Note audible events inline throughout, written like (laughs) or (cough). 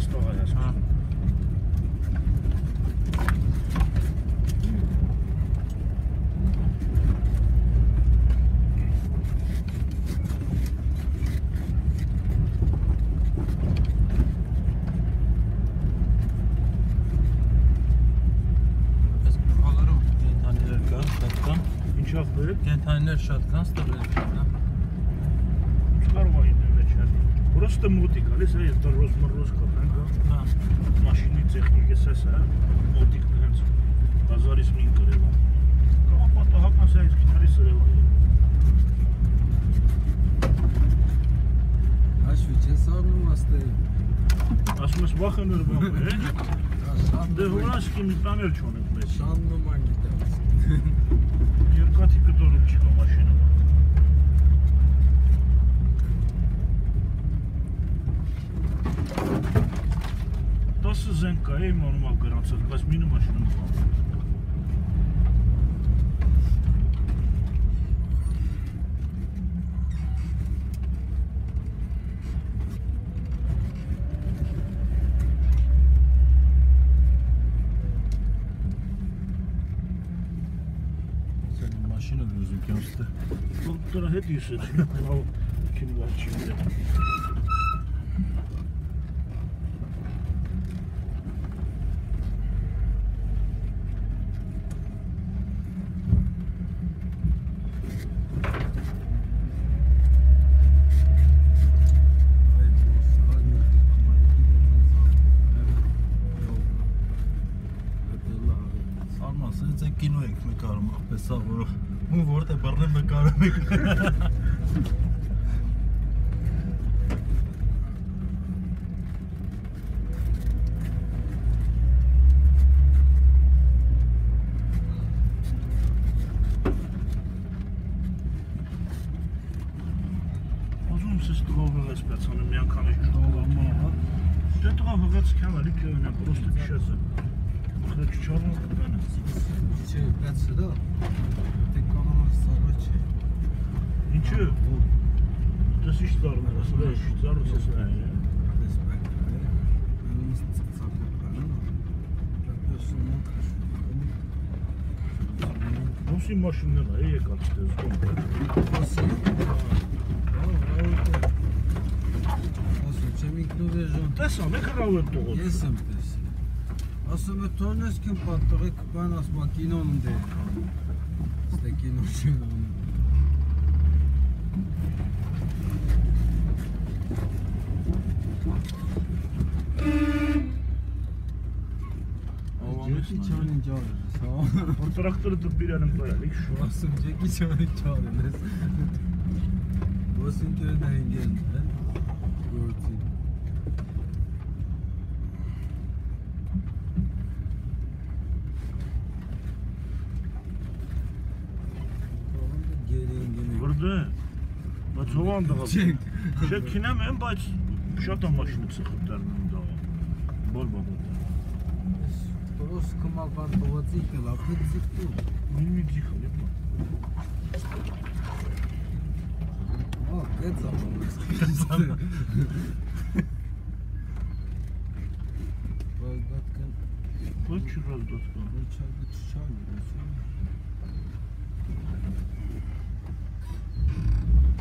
stağayas. Ha. Ez kupalarım. Gentaneler kar, Պոստը մոտի գալիս է, ես դրոս մռոս կապենք, հա։, հա։ Մաշինի տեխնիկ էս էս, հա։ Մոտի դրանց։ Բազարից մին գրեվա։ Կամ պատահական սա իսկ քարի սրեվա։ Աշվիճ ես առնում աստե։ Ասում ես վախ եմ նորբան, (laughs) հա։ Դե հորաշկի մի տանել չունենք մեզ։ Շան նոման գիտեմ։ Երկաթի կտորում չի կա մաշինը։ Zzenka je imao ono malo garancija, 20 minima še ne maşin alıyoruz imkansızda. Doktora hediye seçiyor. Kim var şimdi? ասում ասես, այս կինո եք նկարում, ապես սա որ ու որտե բռնեմ նկարում եք։ Ուզում ես ստողը եսպես անեմ միանգամից ստողը մահա։ Դա դե, տղա հղացքյալ ալիք ունեմ, պրոստը քշեցը։ Kaç uçağın oldu bana? Şey, ben Seda. Tek kalan sarı şey. Niçin? Das ist da, das ist da, das ist da. Nasıl maşinler ayı yakalıştırız komple? Nasıl? Nasıl? Çemik ne vereceğim? Desam, ne kadar öttü olsun? Yesem. Alltså med tunneln skimpat och rycker på hennes maskin om det. Stick in och kör om. Jackie Chan'ın çağırırız. (laughs) O traktörü tut bir yanım koyalım. Şurası Jackie Chan'ın çağırırız. Basın köyden geldi. Gördüm. Soğandığı. Çek. Şey kinemem baş. Şatan başını sıkıp derdim daha. Bol bol. Просто скомован было цикл, а вы цикл. Не не цикл, не О, кэца было. Раздатка. Хочешь раздатка? Рычаг, рычаг, рычаг.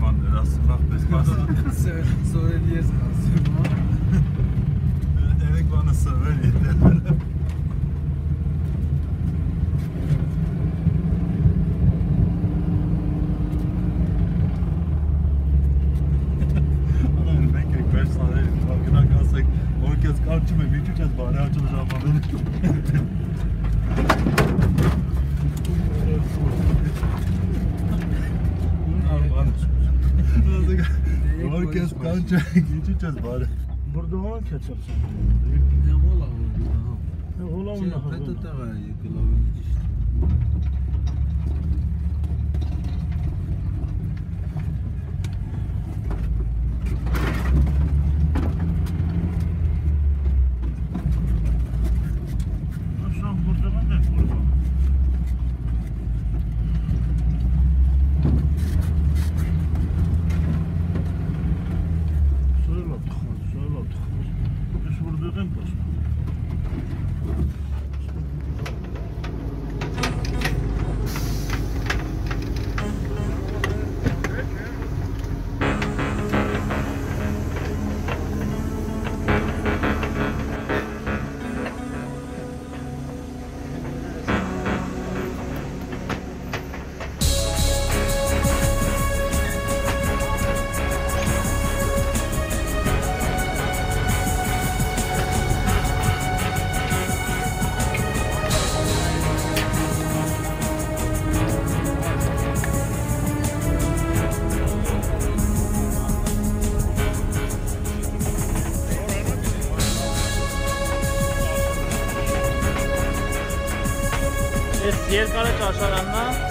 man das macht nicht Spaß. so, so, yes, so, so. Irgendwann ist es so, wenn Arman. 10 kez kalçı geçeceğiz bari. Burada olan keçersin. Ne ola oğlum? Ne ola Şey, onda PTT gayet yıkılabildik işte. Yes, yer kare çarşılarından